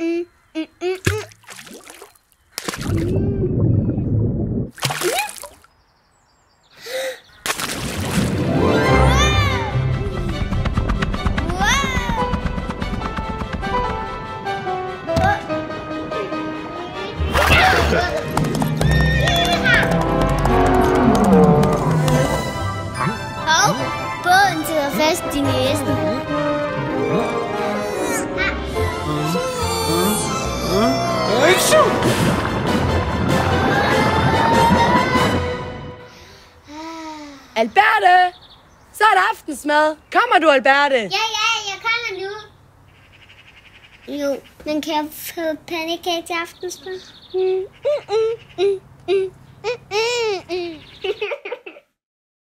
mm, mm, mm, mm. Hov, båden sidder fast i næsen. Alberte! Så er det aftensmad. Kommer du, Alberte? Ja, ja, jeg kommer nu. Jo, men kan jeg få pandekage til aftensmad? Mm, mm, mm.